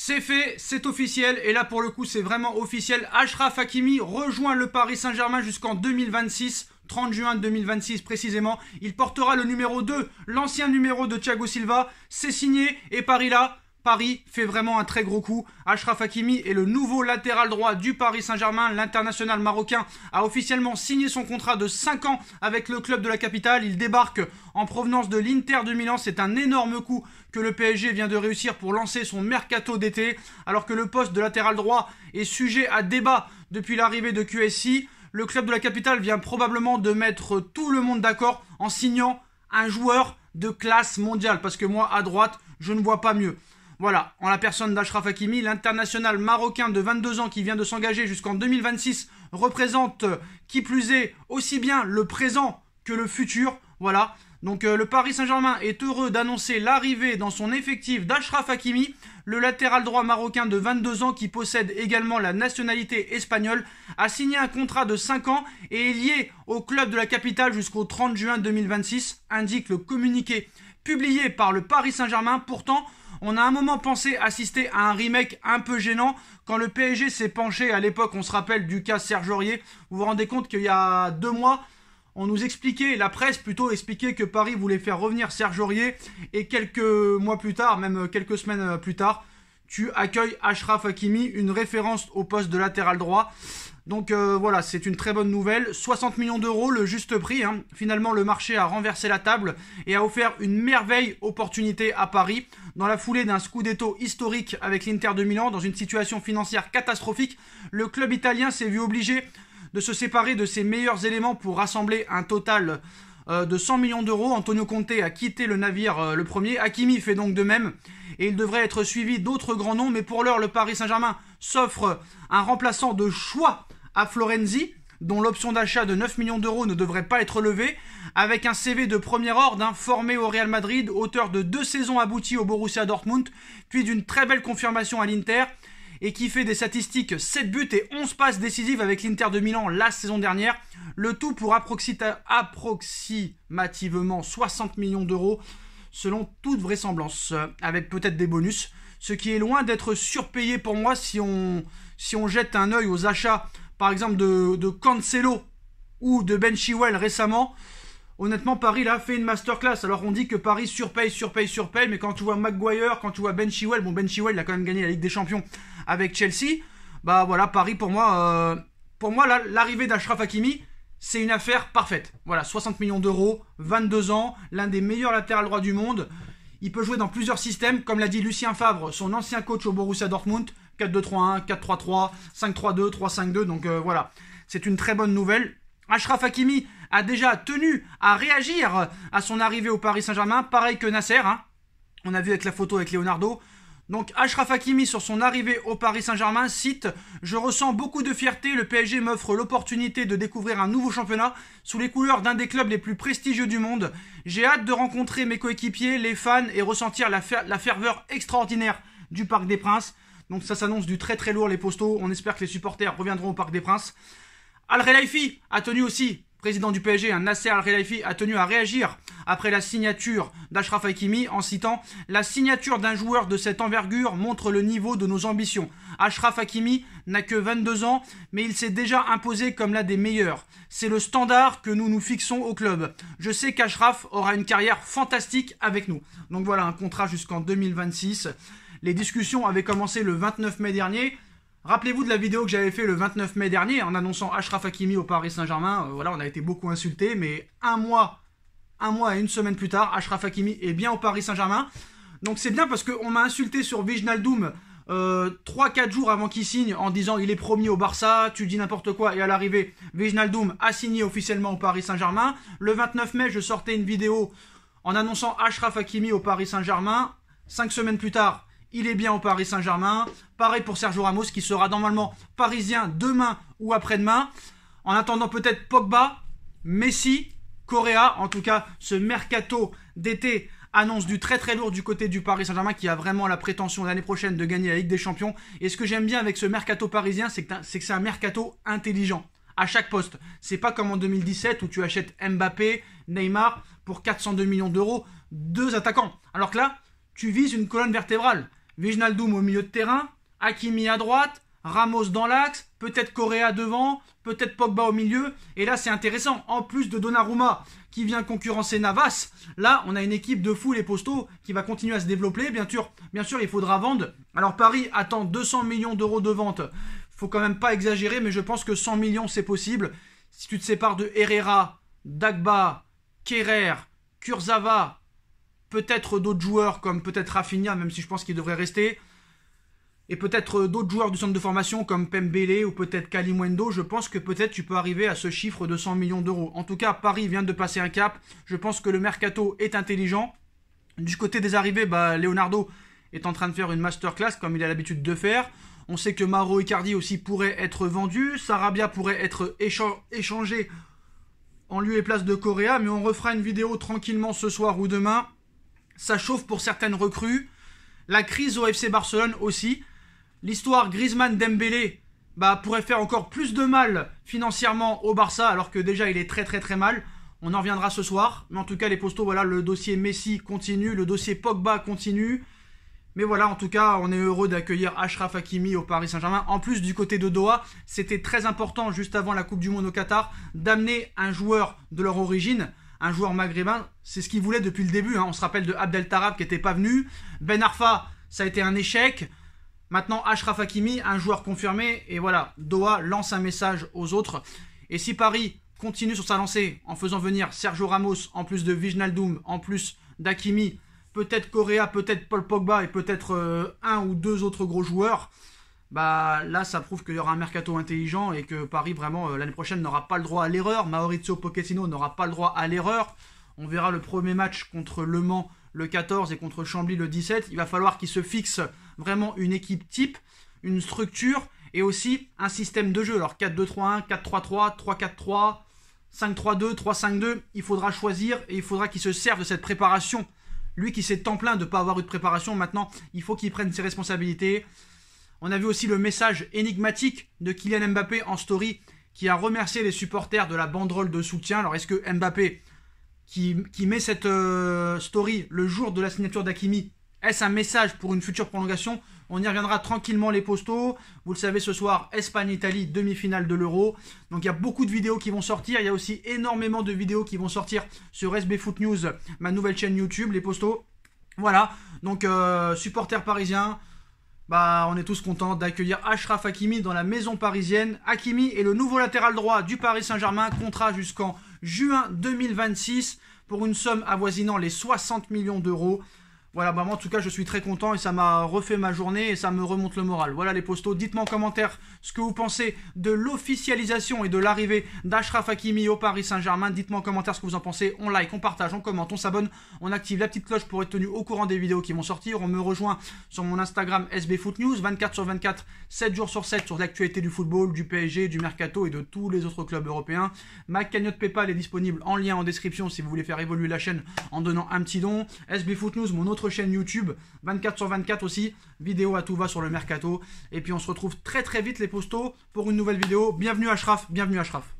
C'est fait, c'est officiel, et là pour le coup c'est vraiment officiel. Ashraf Hakimi rejoint le Paris Saint-Germain jusqu'en 2026. 30 juin 2026 précisément, il portera le numéro 2, l'ancien numéro de Thiago Silva, c'est signé, et Paris là, Paris fait vraiment un très gros coup. Ashraf Hakimi est le nouveau latéral droit du Paris Saint-Germain. L'international marocain a officiellement signé son contrat de 5 ans avec le club de la capitale. Il débarque en provenance de l'Inter de Milan. C'est un énorme coup que le PSG vient de réussir pour lancer son mercato d'été. Alors que le poste de latéral droit est sujet à débat depuis l'arrivée de QSI. Le club de la capitale vient probablement de mettre tout le monde d'accord en signant un joueur de classe mondiale. Parce que moi, à droite, je ne vois pas mieux. Voilà, en la personne d'Ashraf Hakimi, l'international marocain de 22 ans qui vient de s'engager jusqu'en 2026 représente, qui plus est, aussi bien le présent que le futur. Voilà, donc euh, le Paris Saint-Germain est heureux d'annoncer l'arrivée dans son effectif d'Ashraf Hakimi, le latéral droit marocain de 22 ans qui possède également la nationalité espagnole, a signé un contrat de 5 ans et est lié au club de la capitale jusqu'au 30 juin 2026, indique le communiqué publié par le Paris Saint-Germain. Pourtant, on a un moment pensé assister à un remake un peu gênant quand le PSG s'est penché à l'époque, on se rappelle du cas Serge Aurier. Vous vous rendez compte qu'il y a deux mois, on nous expliquait, la presse plutôt expliquait que Paris voulait faire revenir Serge Aurier et quelques mois plus tard, même quelques semaines plus tard, tu accueilles Ashraf Hakimi, une référence au poste de latéral droit. Donc euh, voilà, c'est une très bonne nouvelle. 60 millions d'euros, le juste prix. Hein. Finalement, le marché a renversé la table et a offert une merveille opportunité à Paris. Dans la foulée d'un scudetto historique avec l'Inter de Milan, dans une situation financière catastrophique, le club italien s'est vu obligé de se séparer de ses meilleurs éléments pour rassembler un total euh, de 100 millions d'euros. Antonio Conte a quitté le navire euh, le premier. Hakimi fait donc de même. Et il devrait être suivi d'autres grands noms. Mais pour l'heure, le Paris Saint-Germain s'offre un remplaçant de choix à Florenzi, dont l'option d'achat de 9 millions d'euros ne devrait pas être levée, avec un CV de premier ordre, hein, formé au Real Madrid, auteur de deux saisons abouties au Borussia Dortmund, puis d'une très belle confirmation à l'Inter, et qui fait des statistiques 7 buts et 11 passes décisives avec l'Inter de Milan la saison dernière, le tout pour approximativement 60 millions d'euros, selon toute vraisemblance, avec peut-être des bonus, ce qui est loin d'être surpayé pour moi si on, si on jette un œil aux achats par exemple de, Cancelo ou de Ben Chilwell récemment, honnêtement, Paris là fait une masterclass. Alors on dit que Paris surpaye, surpaye, surpaye, mais quand tu vois Maguire, quand tu vois Ben Chilwell, bon Ben Chilwell il a quand même gagné la Ligue des Champions avec Chelsea, bah voilà, Paris pour moi, euh, pour moi l'arrivée d'Ashraf Hakimi, c'est une affaire parfaite. Voilà, 60 millions d'euros, 22 ans, l'un des meilleurs latérales droits du monde. Il peut jouer dans plusieurs systèmes, comme l'a dit Lucien Favre, son ancien coach au Borussia Dortmund. 4-2-3-1, 4-3-3, 5-3-2, 3-5-2. Donc euh, voilà, c'est une très bonne nouvelle. Ashraf Hakimi a déjà tenu à réagir à son arrivée au Paris Saint-Germain, pareil que Nasser. Hein. On a vu avec la photo avec Leonardo. Donc Ashraf Hakimi sur son arrivée au Paris Saint-Germain cite Je ressens beaucoup de fierté, le PSG m'offre l'opportunité de découvrir un nouveau championnat sous les couleurs d'un des clubs les plus prestigieux du monde. J'ai hâte de rencontrer mes coéquipiers, les fans et ressentir la, la ferveur extraordinaire du Parc des Princes. Donc ça s'annonce du très très lourd les postaux. On espère que les supporters reviendront au Parc des Princes. Al Relaifi a tenu aussi, président du PSG, un Nasser Al Relaifi a tenu à réagir après la signature d'Ashraf Hakimi en citant La signature d'un joueur de cette envergure montre le niveau de nos ambitions. Ashraf Hakimi n'a que 22 ans, mais il s'est déjà imposé comme l'un des meilleurs. C'est le standard que nous nous fixons au club. Je sais qu'Ashraf aura une carrière fantastique avec nous. Donc voilà, un contrat jusqu'en 2026. Les discussions avaient commencé le 29 mai dernier. Rappelez-vous de la vidéo que j'avais fait le 29 mai dernier en annonçant Ashraf Hakimi au Paris Saint-Germain. Euh, voilà, on a été beaucoup insultés, mais un mois, un mois et une semaine plus tard, Ashraf Hakimi est bien au Paris Saint-Germain. Donc c'est bien parce qu'on m'a insulté sur Viginaldoum euh, 3-4 jours avant qu'il signe en disant il est promis au Barça, tu dis n'importe quoi et à l'arrivée Viginaldoum a signé officiellement au Paris Saint-Germain. Le 29 mai je sortais une vidéo en annonçant Ashraf Hakimi au Paris Saint-Germain. Cinq semaines plus tard, il est bien au Paris Saint-Germain. Pareil pour Sergio Ramos qui sera normalement parisien demain ou après-demain. En attendant peut-être Pogba, Messi, Correa. En tout cas, ce mercato d'été annonce du très très lourd du côté du Paris Saint-Germain qui a vraiment la prétention l'année prochaine de gagner la Ligue des Champions. Et ce que j'aime bien avec ce mercato parisien, c'est que c'est un mercato intelligent à chaque poste. C'est pas comme en 2017 où tu achètes Mbappé, Neymar pour 402 millions d'euros, deux attaquants. Alors que là, tu vises une colonne vertébrale. Vignaldoum au milieu de terrain, Hakimi à droite, Ramos dans l'axe, peut-être Correa devant, peut-être Pogba au milieu. Et là, c'est intéressant. En plus de Donnarumma qui vient concurrencer Navas, là, on a une équipe de fous les postaux qui va continuer à se développer. Bien sûr, bien sûr, il faudra vendre. Alors Paris attend 200 millions d'euros de vente. Faut quand même pas exagérer, mais je pense que 100 millions c'est possible. Si tu te sépares de Herrera, Dagba, Kerrer, Kurzawa, peut-être d'autres joueurs comme peut-être Rafinha, même si je pense qu'il devrait rester et peut-être d'autres joueurs du centre de formation comme Pembele ou peut-être Kalimwendo, je pense que peut-être tu peux arriver à ce chiffre de 100 millions d'euros. En tout cas, Paris vient de passer un cap. Je pense que le mercato est intelligent. Du côté des arrivées, bah, Leonardo est en train de faire une masterclass comme il a l'habitude de faire. On sait que Mauro Icardi aussi pourrait être vendu. Sarabia pourrait être échangé en lieu et place de Correa. Mais on refera une vidéo tranquillement ce soir ou demain. Ça chauffe pour certaines recrues. La crise au FC Barcelone aussi l'histoire Griezmann-Dembélé bah, pourrait faire encore plus de mal financièrement au Barça, alors que déjà il est très très très mal. On en reviendra ce soir. Mais en tout cas, les postos, voilà, le dossier Messi continue, le dossier Pogba continue. Mais voilà, en tout cas, on est heureux d'accueillir Ashraf Hakimi au Paris Saint-Germain. En plus, du côté de Doha, c'était très important, juste avant la Coupe du Monde au Qatar, d'amener un joueur de leur origine, un joueur maghrébin. C'est ce qu'ils voulaient depuis le début. Hein. On se rappelle de Abdel Tarab qui n'était pas venu. Ben Arfa, ça a été un échec. Maintenant, Ashraf Hakimi, un joueur confirmé, et voilà, Doha lance un message aux autres. Et si Paris continue sur sa lancée en faisant venir Sergio Ramos, en plus de Vignaldoum, en plus d'Hakimi, peut-être Correa, peut-être Paul Pogba et peut-être euh, un ou deux autres gros joueurs, bah là ça prouve qu'il y aura un mercato intelligent et que Paris vraiment euh, l'année prochaine n'aura pas le droit à l'erreur. Maurizio Pochettino n'aura pas le droit à l'erreur. On verra le premier match contre Le Mans le 14 et contre Chambly le 17. Il va falloir qu'il se fixe vraiment une équipe type, une structure et aussi un système de jeu. Alors 4-2-3-1, 4-3-3, 3-4-3, 5-3-2, 3-5-2, il faudra choisir et il faudra qu'il se serve de cette préparation. Lui qui s'est tant plein de ne pas avoir eu de préparation, maintenant il faut qu'il prenne ses responsabilités. On a vu aussi le message énigmatique de Kylian Mbappé en story qui a remercié les supporters de la banderole de soutien. Alors est-ce que Mbappé qui, met cette euh, story le jour de la signature d'Akimi est-ce un message pour une future prolongation? On y reviendra tranquillement les postos. Vous le savez ce soir, Espagne-Italie, demi-finale de l'Euro. Donc il y a beaucoup de vidéos qui vont sortir. Il y a aussi énormément de vidéos qui vont sortir sur SB Foot News, ma nouvelle chaîne YouTube, les postos. Voilà, donc euh, supporters parisiens, bah, on est tous contents d'accueillir Ashraf Hakimi dans la maison parisienne. Hakimi est le nouveau latéral droit du Paris Saint-Germain, contrat jusqu'en juin 2026 pour une somme avoisinant les 60 millions d'euros. Voilà, bah moi en tout cas je suis très content et ça m'a refait ma journée et ça me remonte le moral. Voilà les postos, dites-moi en commentaire ce que vous pensez de l'officialisation et de l'arrivée d'Ashraf Hakimi au Paris Saint-Germain. Dites-moi en commentaire ce que vous en pensez. On like, on partage, on commente, on s'abonne, on active la petite cloche pour être tenu au courant des vidéos qui vont sortir. On me rejoint sur mon Instagram SB Foot News, 24 sur 24, 7 jours sur 7 sur l'actualité du football, du PSG, du Mercato et de tous les autres clubs européens. Ma cagnotte PayPal est disponible en lien en description si vous voulez faire évoluer la chaîne en donnant un petit don. SB Foot News, mon autre chaîne YouTube, 24 sur 24 aussi, vidéo à tout va sur le mercato. Et puis on se retrouve très très vite les postos pour une nouvelle vidéo. Bienvenue Ashraf, bienvenue Ashraf.